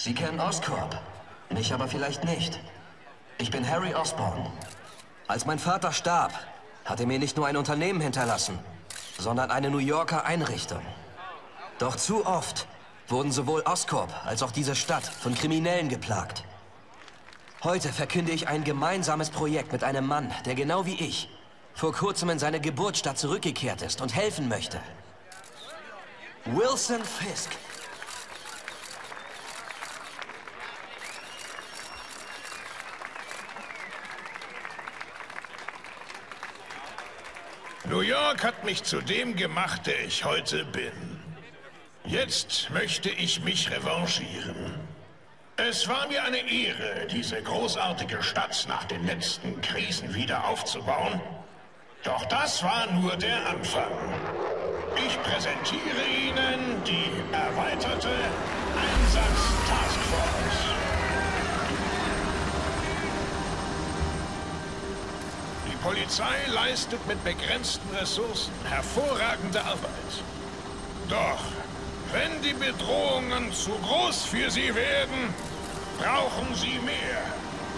Sie kennen Oscorp. Mich aber vielleicht nicht. Ich bin Harry Osborn. Als mein Vater starb, hat er mir nicht nur ein Unternehmen hinterlassen, sondern eine New Yorker Einrichtung. Doch zu oft wurden sowohl Oscorp als auch diese Stadt von Kriminellen geplagt. Heute verkünde ich ein gemeinsames Projekt mit einem Mann, der genau wie ich vor kurzem in seine Geburtsstadt zurückgekehrt ist und helfen möchte. Wilson Fisk. New York hat mich zu dem gemacht, der ich heute bin. Jetzt möchte ich mich revanchieren. Es war mir eine Ehre, diese großartige Stadt nach den letzten Krisen wieder aufzubauen. Doch das war nur der Anfang. Ich präsentiere Ihnen die erweiterte Einsatz-Taskforce. Die Polizei leistet mit begrenzten Ressourcen hervorragende Arbeit. Doch wenn die Bedrohungen zu groß für sie werden, brauchen sie mehr.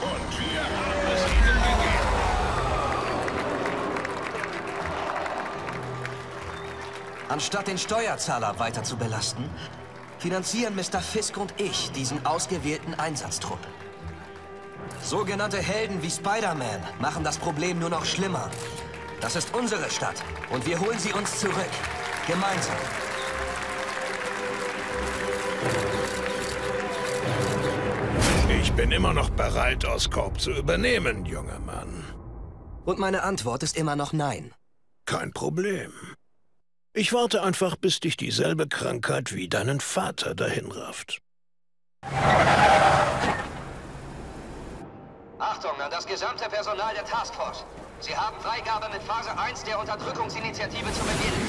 Und wir haben es ihnen gegeben. Anstatt den Steuerzahler weiter zu belasten, finanzieren Mr. Fisk und ich diesen ausgewählten Einsatztrupp. Sogenannte Helden wie Spider-Man machen das Problem nur noch schlimmer. Das ist unsere Stadt und wir holen sie uns zurück. Gemeinsam. Ich bin immer noch bereit, Oscorp zu übernehmen, junger Mann. Und meine Antwort ist immer noch nein. Kein Problem. Ich warte einfach, bis dich dieselbe Krankheit wie deinen Vater dahin rafft. Achtung an das gesamte Personal der Taskforce. Sie haben Freigabe mit Phase 1 der Unterdrückungsinitiative zu beginnen.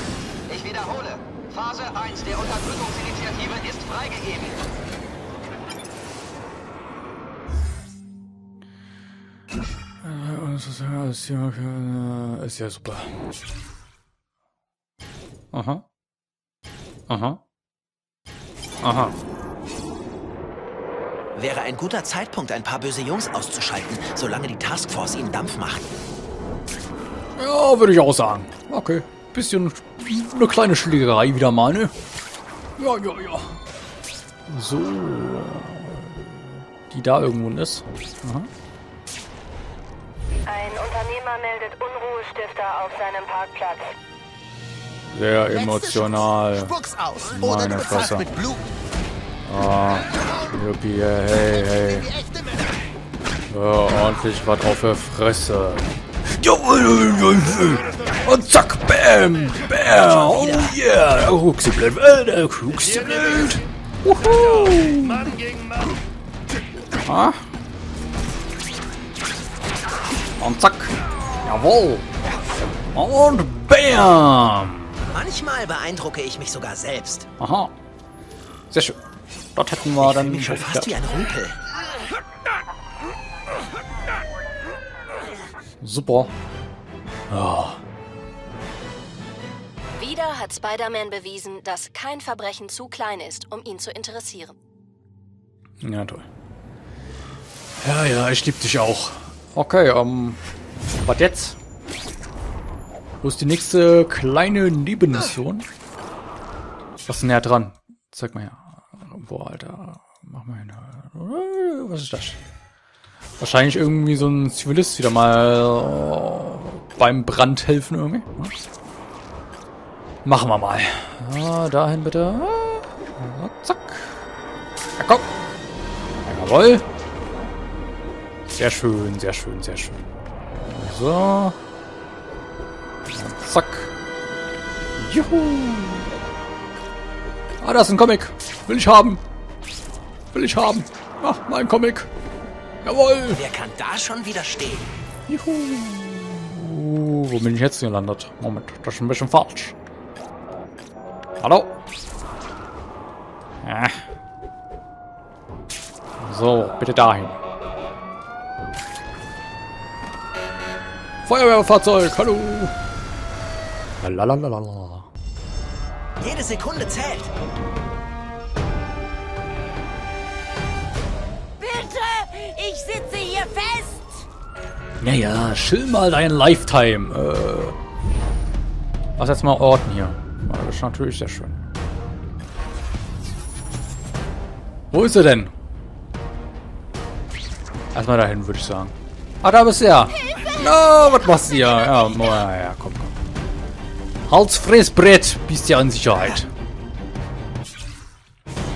Ich wiederhole, Phase 1 der Unterdrückungsinitiative ist freigegeben. Ist ja, ist ja super. Aha. Aha. Aha. Wäre ein guter Zeitpunkt, ein paar böse Jungs auszuschalten, solange die Taskforce ihnen Dampf macht. Ja, würde ich auch sagen. Okay. Bisschen eine kleine Schlägerei wieder mal, ne? Ja, ja, ja. So. Die da irgendwo ist. Aha. Ein Unternehmer meldet Unruhestifter auf seinem Parkplatz. Sehr emotional. Spuck's aus. Oder Meine Fresse. Ah, Juppie, hey, hey. Ja, ordentlich was auf der Fresse. Und zack, bam, bam, oh yeah, der Huxiblet, äh, der Huxiblet. Wuhu. Mann gegen Mann. Ah. Und zack, jawohl. Und bam. Manchmal beeindrucke ich mich sogar selbst. Aha. Sehr schön. Dort hätten wir Ich dann... mich schon fast wie ein Rüpel. Super. Ja. Wieder hat Spider-Man bewiesen, dass kein Verbrechen zu klein ist, um ihn zu interessieren. Ja, toll. Ja, ja, ich lieb dich auch. Okay, ähm, was jetzt? Wo ist die nächste kleine Nebenmission? Was ist näher dran? Zeig mal her. Boah, Alter. Mach mal hin. Was ist das? Wahrscheinlich irgendwie so ein Zivilist wieder mal äh, beim Brand helfen irgendwie. ne? Machen wir mal. Ah, dahin bitte. Ah, zack. Ja, komm. Jawohl. Sehr schön, sehr schön, sehr schön. So. Zack. Juhu. Ah, das ist ein Comic. Will ich haben. Will ich haben. Ach, mein Comic. Jawohl. Wer kann da schon widerstehen? Juhu. Wo bin ich jetzt gelandet? Moment, das ist ein bisschen falsch. Hallo? Ah. So, bitte dahin. Feuerwehrfahrzeug, hallo. Lalalala. Jede Sekunde zählt. Ich sitze hier fest! Naja, chill mal dein Lifetime. Äh, was jetzt mal orten hier. Das ist natürlich sehr schön. Wo ist er denn? Erstmal dahin, würde ich sagen. Ah, da bist du ja. Na, was machst du hier? Ja, na ja, komm, komm. Halsfressbrett, bist ja in Sicherheit.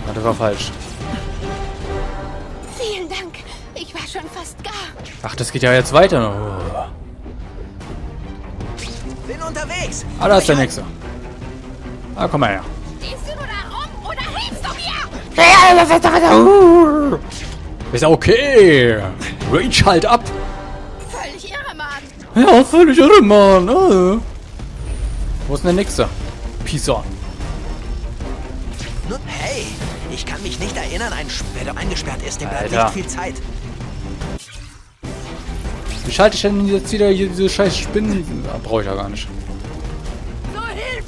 Ah, das war falsch. Vielen Dank. Ich war schon fast gar. Ach, das geht ja jetzt weiter. Oh. Bin unterwegs. Ah, da ist der nächste. Ah, komm mal her. Stehst du nur da rum oder hilfst du mir? Ist ja okay. Rage halt ab. Völlig irre, Mann. Ja, völlig irre, Mann. Ah. Wo ist denn der nächste? Pisa. Hey, ich kann mich nicht erinnern, ein Sp wer eingesperrt ist, dem bleibt nicht viel Zeit. Wie schalte ich denn jetzt wieder hier diese scheiß Spinnen? Ah, Brauche ich ja gar nicht.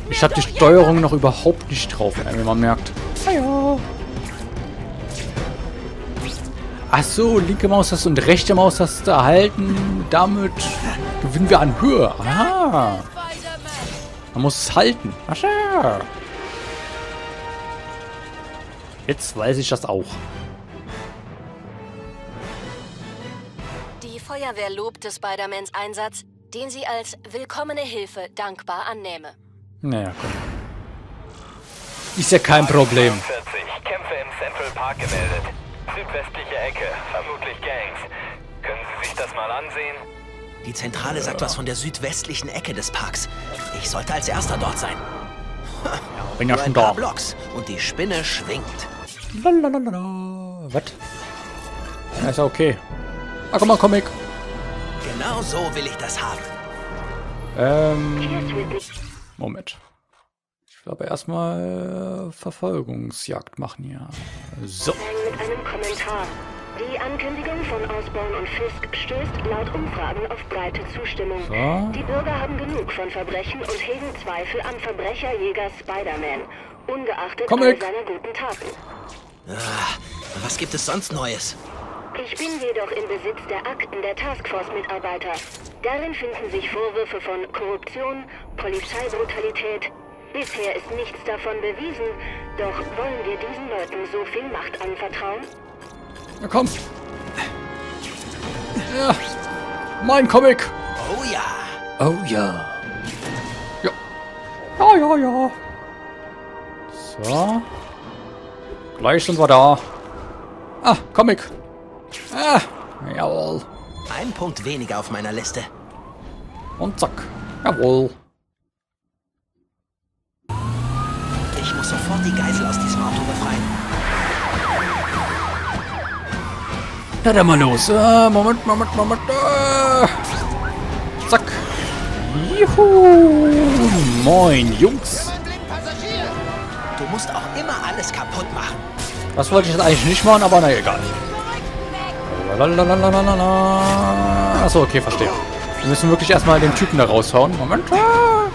Ich habe die Steuerung noch überhaupt nicht drauf, wie man merkt. Ja. Ach so, linke Maustaste und rechte Maustaste erhalten. Damit gewinnen wir an Höhe. Aha. Man muss es halten. Ach ja. Jetzt weiß ich das auch. Die Feuerwehr lobte Spider-Mans Einsatz, den sie als willkommene Hilfe dankbar annehme. Naja, komm. Ist ja kein Problem. 40, Kämpfe im Central Park gemeldet. Südwestliche Ecke, vermutlich Gangs. Können Sie sich das mal ansehen? Die Zentrale sagt was von der südwestlichen Ecke des Parks. Ich sollte als erster dort sein. Bin ja schon da. Blocks und die Spinne schwingt. Lalalala. Was? Ja, ist ja okay. Ah, guck mal, Comic. Genau so will ich das haben. Ähm. Moment. Ich will aber erstmal äh, Verfolgungsjagd machen hier. So. mit einem Kommentar. Die Ankündigung von Osborne und Fisk stößt laut Umfragen auf breite Zustimmung. So. Die Bürger haben genug von Verbrechen und hegen Zweifel am Verbrecherjäger Spider-Man, ungeachtet all seiner guten Taten. Ah, was gibt es sonst Neues? Ich bin jedoch in Besitz der Akten der Taskforce-Mitarbeiter. Darin finden sich Vorwürfe von Korruption, Polizeibrutalität. Bisher ist nichts davon bewiesen, doch wollen wir diesen Leuten so viel Macht anvertrauen? Na komm. Ja. Mein Comic. Oh ja. Oh ja. Ja. Ja, ja, ja. So. Gleich sind wir da. Ah, Comic. Ah, jawohl. Ein Punkt weniger auf meiner Liste. Und zack. Jawohl. Ich muss sofort die Geisel aus diesem Auto befreien. Na dann mal los. Ah, Moment, Moment, Moment. Ah. Zack. Juhu. Moin, Jungs. Du musst auch immer alles kaputt machen. Das wollte ich jetzt eigentlich nicht machen, aber na egal. Lalalala. Achso, okay, verstehe. Wir müssen wirklich erstmal den Typen da raushauen. Moment. Ah.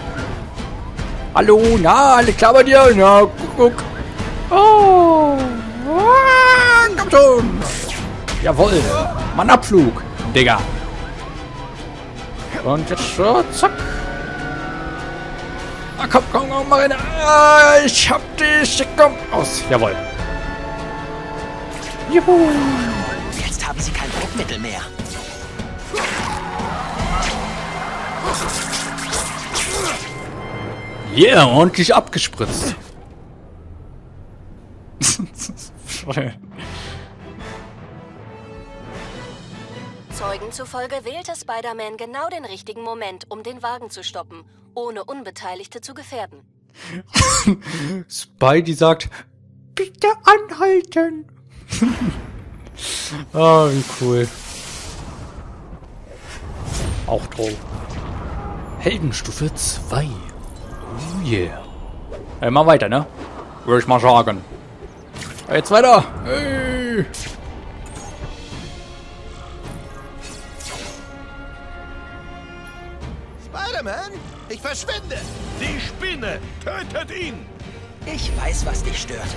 Hallo, na, alle klar bei dir? Ja, guck, guck. Oh. Ah, komm schon. Jawohl. Mann, Abflug. Digga. Und jetzt so, zack. Ah, komm, komm, komm, mach rein. Ah, ich hab dich. Komm, aus. Jawohl. Juhu. Jetzt haben sie kein Druckmittel mehr. Yeah, ordentlich abgespritzt. Zeugen zufolge wählte Spider-Man genau den richtigen Moment, um den Wagen zu stoppen, ohne Unbeteiligte zu gefährden. Spidey sagt, bitte anhalten. Ah, wie cool. Auch toll. Heldenstufe 2. Oh yeah. Ey, mal weiter, ne? Würde ich mal sagen. Jetzt weiter. Hey. Verschwinde! Die Spinne! Tötet ihn! Ich weiß, was dich stört.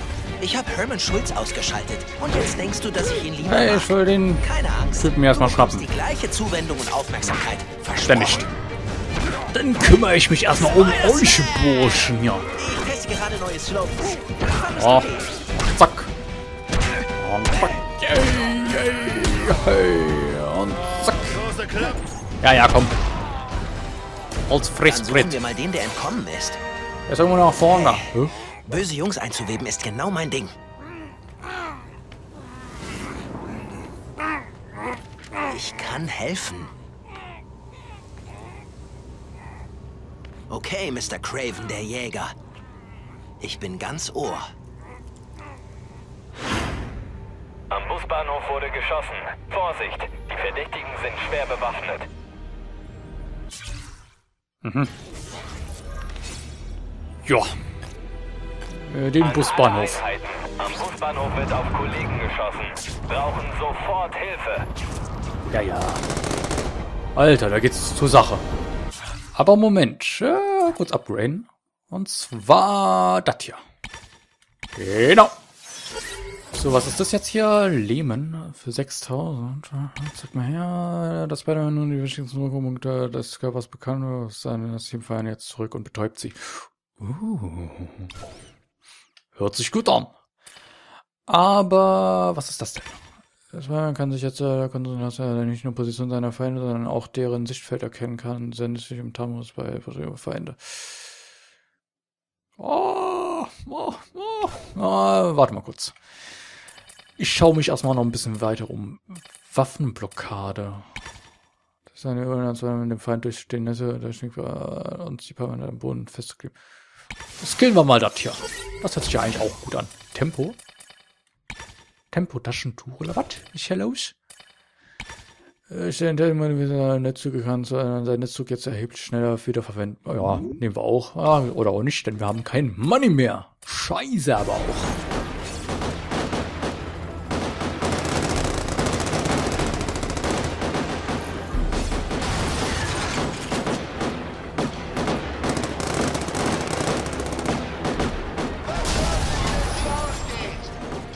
Ich habe Herman Schulz ausgeschaltet. Und jetzt denkst du, dass ich ihn lieber Hey, ich will den Keine Angst. Typen mir erstmal schnappen. die gleiche Zuwendung und Aufmerksamkeit. Nicht. Dann kümmere ich mich erstmal um euch, Burschen, ja. Ich teste gerade neue Slogans. Oh, zack. Und zack. Yay, yay, hey. Und zack. Ja, ja, komm. Als Dann Fressbrett. wir mal den, der entkommen ist. Er ist irgendwo nach vorne. Hä? Böse Jungs einzuweben ist genau mein Ding. Ich kann helfen. Okay, Mr. Craven, der Jäger. Ich bin ganz Ohr. Am Busbahnhof wurde geschossen. Vorsicht, die Verdächtigen sind schwer bewaffnet. Ja. Äh, Den An Busbahnhof. Einheiten. Am Busbahnhof wird auf Kollegen geschossen. Brauchen sofort Hilfe. Ja, ja. Alter, da geht's zur Sache. Aber Moment, äh, kurz upgraden. Und zwar das hier. Genau. So, was ist das jetzt hier? Lehman für 6000. Zeig mal her. Das bei der nun die wichtigsten Rückpunkte des Körpers bekannt. Seine Team feiern jetzt zurück und betäubt sie. Uh. Hört sich gut an. Aber was ist das denn? Das war, kann sich jetzt äh, konzentrieren, dass er nicht nur Position seiner Feinde, sondern auch deren Sichtfeld erkennen kann, sendet sich im Tamus bei Feinde. Oh, oh, oh, oh, warte mal kurz. Ich schaue mich erstmal noch ein bisschen weiter um. Waffenblockade. Das ist eine Übernahme mit dem Feind durch den Netze, der Schnick war uns die permanent am Boden festzukleben. Skillen wir mal das hier. Das hört sich ja eigentlich auch gut an. Tempo. Tempo-Taschentuch oder was? Ist los? Äh, Ich denke, Netzzüge kann zu einer sein Netzzug jetzt erheblich schneller wiederverwenden. Ja, nehmen wir auch. Ah, oder auch nicht, denn wir haben kein Money mehr. Scheiße aber auch.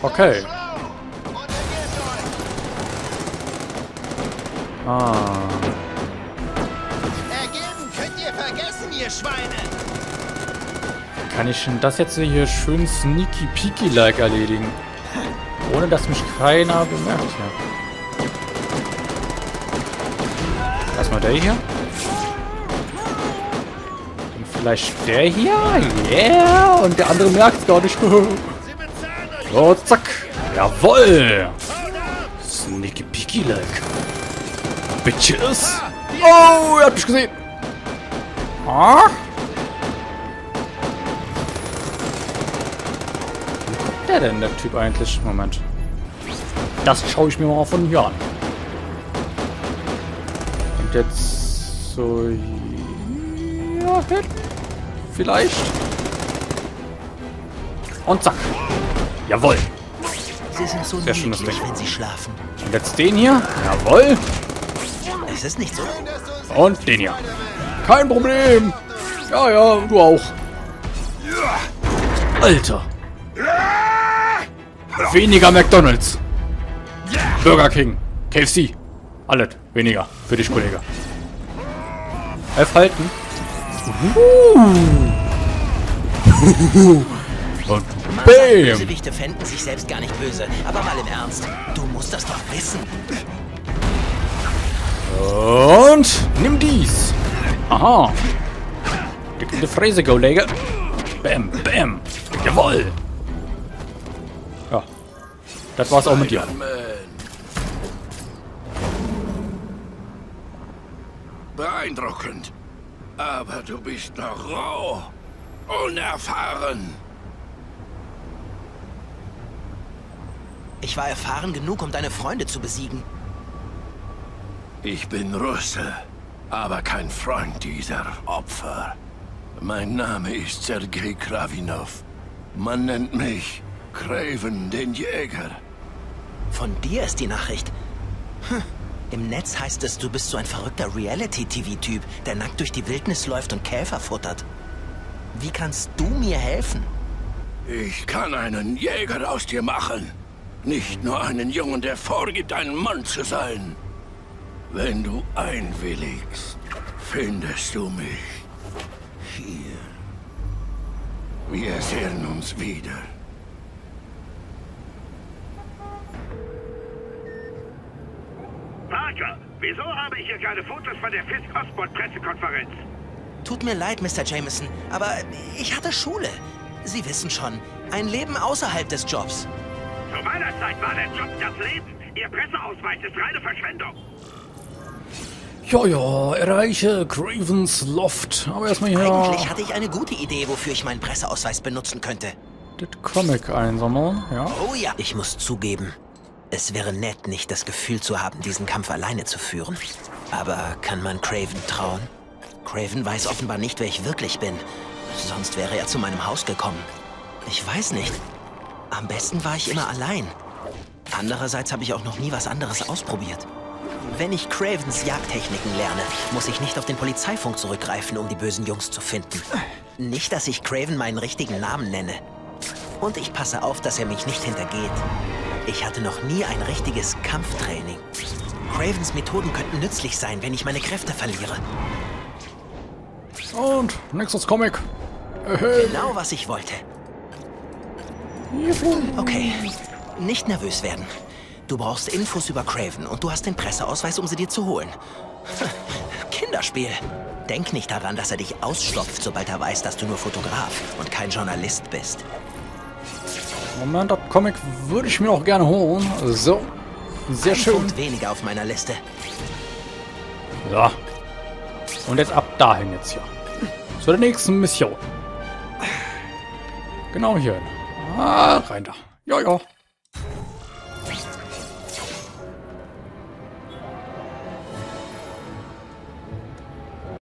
Okay. Ah. Ergeben könnt ihr vergessen, ihr Schweine! Kann ich denn das jetzt hier schön sneaky peaky like erledigen? Ohne dass mich keiner bemerkt hier. Erstmal der hier. Und vielleicht der hier. Yeah. Und der andere merkt gar nicht. so, zack. Jawoll. Sneaky peaky like. Bitches. Oh, er hat mich gesehen. Ah. der denn, der Typ eigentlich? Moment. Das schaue ich mir mal von hier an. Und jetzt so hier hin. Vielleicht. Und zack. Jawohl. Sie sind so Sehr schönes niedlich, Ding. wenn sie schlafen. Und jetzt den hier. Jawohl. Es ist nicht so. Und den hier. Kein Problem. Ja, ja, du auch. Alter. Weniger McDonalds. Burger King. KFC. Alles. Weniger. Für dich, Kollege. F halten. Uh. Und bam. Bösewichte fänden sich selbst gar nicht böse. Aber mal im Ernst. Du musst das doch wissen. Und nimm dies. Aha. Dick in die Fräse, Kollege. Bam, bam. Jawohl. Ja. Das war's auch mit dir. Beeindruckend. Aber du bist noch roh. Unerfahren. Ich war erfahren genug, um deine Freunde zu besiegen. Ich bin Russe, aber kein Freund dieser Opfer. Mein Name ist Sergei Kravinov. Man nennt mich Craven den Jäger. Von dir ist die Nachricht. Hm. Im Netz heißt es, du bist so ein verrückter Reality-TV-Typ, der nackt durch die Wildnis läuft und Käfer futtert. Wie kannst du mir helfen? Ich kann einen Jäger aus dir machen. Nicht nur einen Jungen, der vorgibt, ein Mann zu sein. Wenn du einwilligst, findest du mich hier. Wir sehen uns wieder. Parker, wieso habe ich hier keine Fotos von der Fisk Osborne Pressekonferenz? Tut mir leid, Mr. Jameson, aber ich hatte Schule. Sie wissen schon, ein Leben außerhalb des Jobs. Zu meiner Zeit war der Job das Leben. Ihr Presseausweis ist reine Verschwendung. Ja, ja, erreiche Cravens Loft. Aber erstmal hier Eigentlich hatte ich eine gute Idee, wofür ich meinen Presseausweis benutzen könnte. das Comic einsammeln. Ja. Oh ja. Ich muss zugeben, es wäre nett, nicht das Gefühl zu haben, diesen Kampf alleine zu führen. Aber kann man Craven trauen? Craven weiß offenbar nicht, wer ich wirklich bin. Sonst wäre er zu meinem Haus gekommen. Ich weiß nicht. Am besten war ich immer allein. Andererseits habe ich auch noch nie was anderes ausprobiert. Wenn ich Cravens Jagdtechniken lerne, muss ich nicht auf den Polizeifunk zurückgreifen, um die bösen Jungs zu finden. Nicht, dass ich Craven meinen richtigen Namen nenne. Und ich passe auf, dass er mich nicht hintergeht. Ich hatte noch nie ein richtiges Kampftraining. Cravens Methoden könnten nützlich sein, wenn ich meine Kräfte verliere. Und nächstes Comic. Genau, was ich wollte. Okay, nicht nervös werden. Du brauchst Infos über Craven und du hast den Presseausweis, um sie dir zu holen. Kinderspiel. Denk nicht daran, dass er dich ausstopft, sobald er weiß, dass du nur Fotograf und kein Journalist bist. Moment, das Comic würde ich mir auch gerne holen. So. Sehr Ein schön. Punkt weniger auf meiner Liste. Ja. Und jetzt ab dahin jetzt hier. Zu der nächsten Mission. Genau hier. Ah, rein da. Ja, ja.